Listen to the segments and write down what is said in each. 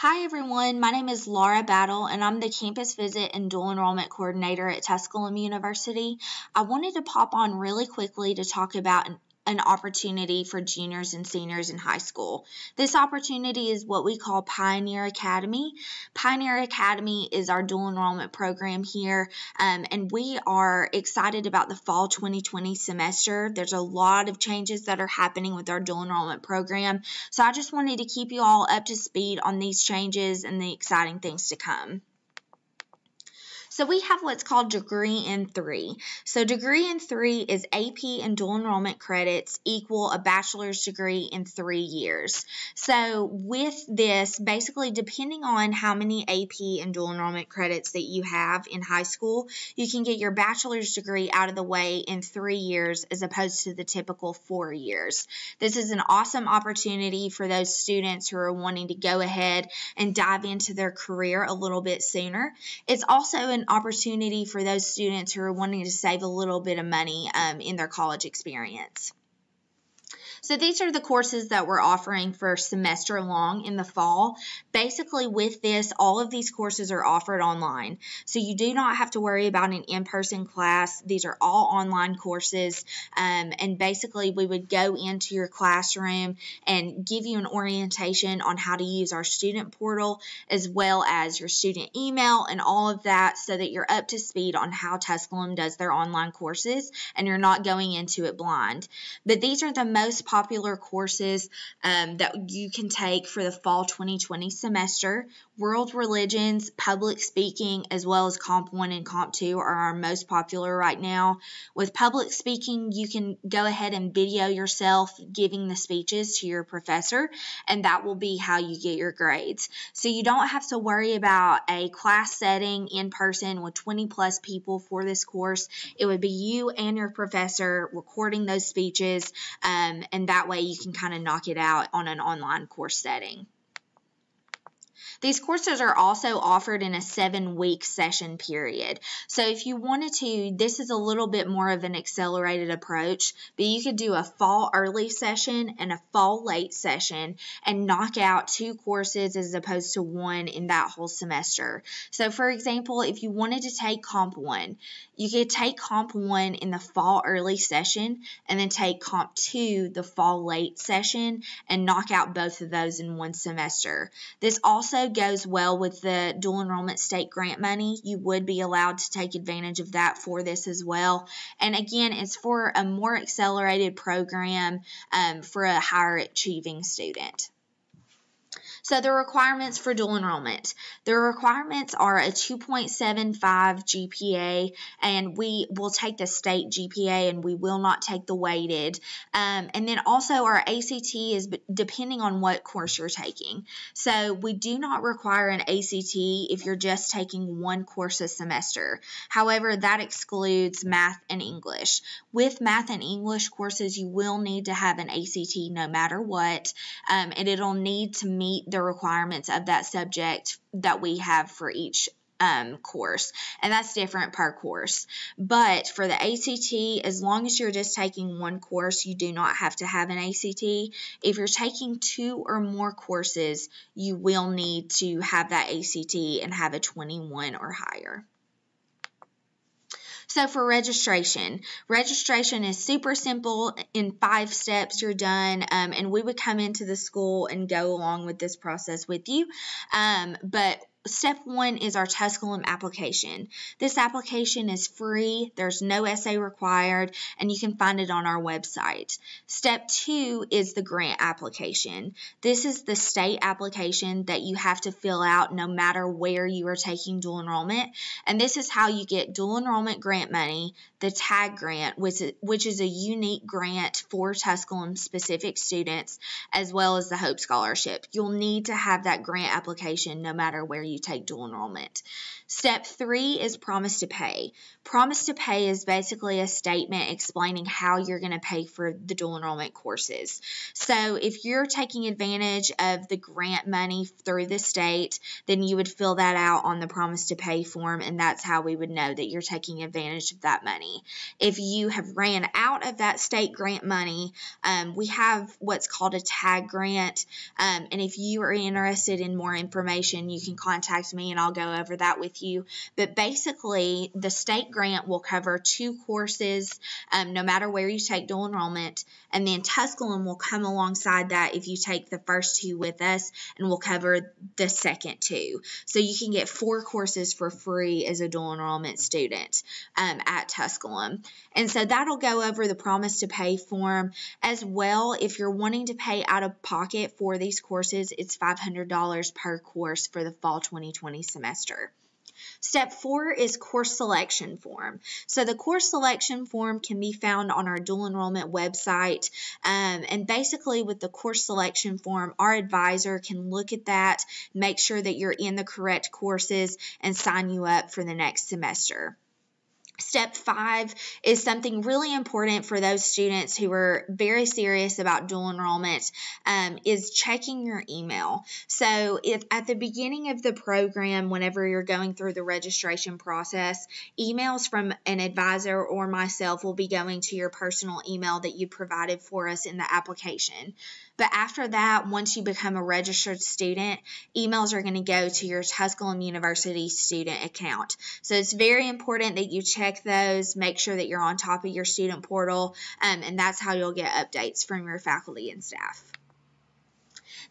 Hi everyone, my name is Laura Battle and I'm the Campus Visit and Dual Enrollment Coordinator at Tusculum University. I wanted to pop on really quickly to talk about an opportunity for juniors and seniors in high school. This opportunity is what we call Pioneer Academy. Pioneer Academy is our dual enrollment program here, um, and we are excited about the fall 2020 semester. There's a lot of changes that are happening with our dual enrollment program, so I just wanted to keep you all up to speed on these changes and the exciting things to come. So we have what's called degree in three. So degree in three is AP and dual enrollment credits equal a bachelor's degree in three years. So with this, basically depending on how many AP and dual enrollment credits that you have in high school, you can get your bachelor's degree out of the way in three years as opposed to the typical four years. This is an awesome opportunity for those students who are wanting to go ahead and dive into their career a little bit sooner. It's also an opportunity for those students who are wanting to save a little bit of money um, in their college experience. So these are the courses that we're offering for semester long in the fall. Basically with this, all of these courses are offered online. So you do not have to worry about an in-person class. These are all online courses. Um, and basically we would go into your classroom and give you an orientation on how to use our student portal as well as your student email and all of that so that you're up to speed on how Tusculum does their online courses and you're not going into it blind. But these are the most popular courses um, that you can take for the fall 2020 semester. World religions, public speaking, as well as Comp 1 and Comp 2 are our most popular right now. With public speaking, you can go ahead and video yourself giving the speeches to your professor, and that will be how you get your grades. So you don't have to worry about a class setting in person with 20 plus people for this course. It would be you and your professor recording those speeches um, and and that way you can kind of knock it out on an online course setting. These courses are also offered in a seven week session period. So if you wanted to, this is a little bit more of an accelerated approach, but you could do a fall early session and a fall late session and knock out two courses as opposed to one in that whole semester. So for example, if you wanted to take Comp 1, you could take Comp 1 in the fall early session and then take Comp 2 the fall late session and knock out both of those in one semester. This also goes well with the dual enrollment state grant money. You would be allowed to take advantage of that for this as well. And again, it's for a more accelerated program um, for a higher achieving student. So the requirements for dual enrollment. The requirements are a 2.75 GPA and we will take the state GPA and we will not take the weighted. Um, and then also our ACT is depending on what course you're taking. So we do not require an ACT if you're just taking one course a semester. However, that excludes math and English. With math and English courses, you will need to have an ACT no matter what, um, and it'll need to meet the the requirements of that subject that we have for each um, course, and that's different per course. But for the ACT, as long as you're just taking one course, you do not have to have an ACT. If you're taking two or more courses, you will need to have that ACT and have a 21 or higher. So for registration, registration is super simple. In five steps, you're done, um, and we would come into the school and go along with this process with you. Um, but Step one is our Tusculum application. This application is free, there's no essay required, and you can find it on our website. Step two is the grant application. This is the state application that you have to fill out no matter where you are taking dual enrollment, and this is how you get dual enrollment grant money, the TAG grant, which is, which is a unique grant for Tusculum specific students, as well as the Hope Scholarship. You'll need to have that grant application no matter where you take dual enrollment. Step three is promise to pay. Promise to pay is basically a statement explaining how you're going to pay for the dual enrollment courses. So if you're taking advantage of the grant money through the state, then you would fill that out on the promise to pay form, and that's how we would know that you're taking advantage of that money. If you have ran out of that state grant money, um, we have what's called a tag grant, um, and if you are interested in more information, you can contact me and I'll go over that with you. But basically, the state grant will cover two courses um, no matter where you take dual enrollment, and then Tusculum will come alongside that if you take the first two with us and we'll cover the second two. So you can get four courses for free as a dual enrollment student um, at Tusculum. And so that'll go over the promise to pay form as well. If you're wanting to pay out of pocket for these courses, it's $500 per course for the fall 2020 semester. Step four is course selection form. So the course selection form can be found on our dual enrollment website. Um, and basically with the course selection form, our advisor can look at that, make sure that you're in the correct courses, and sign you up for the next semester. Step five is something really important for those students who are very serious about dual enrollment um, is checking your email. So if at the beginning of the program, whenever you're going through the registration process, emails from an advisor or myself will be going to your personal email that you provided for us in the application. But after that, once you become a registered student, emails are going to go to your Tusculum University student account. So it's very important that you check those, make sure that you're on top of your student portal, um, and that's how you'll get updates from your faculty and staff.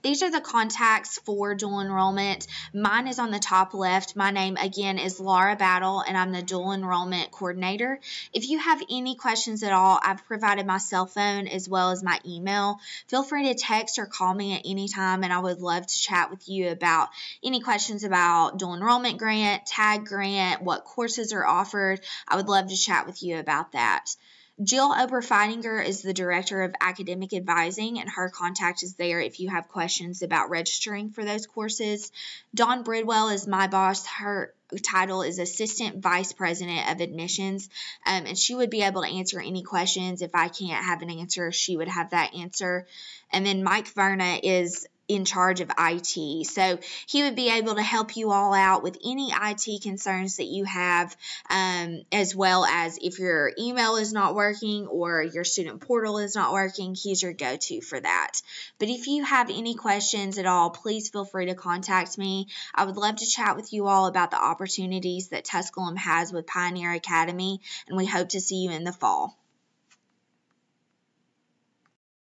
These are the contacts for dual enrollment. Mine is on the top left. My name again is Laura Battle and I'm the dual enrollment coordinator. If you have any questions at all, I've provided my cell phone as well as my email. Feel free to text or call me at any time and I would love to chat with you about any questions about dual enrollment grant, tag grant, what courses are offered. I would love to chat with you about that. Jill Oberfeidinger is the Director of Academic Advising, and her contact is there if you have questions about registering for those courses. Dawn Bridwell is my boss. Her title is Assistant Vice President of Admissions, um, and she would be able to answer any questions. If I can't have an answer, she would have that answer. And then Mike Verna is in charge of IT. So he would be able to help you all out with any IT concerns that you have, um, as well as if your email is not working or your student portal is not working, he's your go to for that. But if you have any questions at all, please feel free to contact me. I would love to chat with you all about the opportunities that Tusculum has with Pioneer Academy, and we hope to see you in the fall.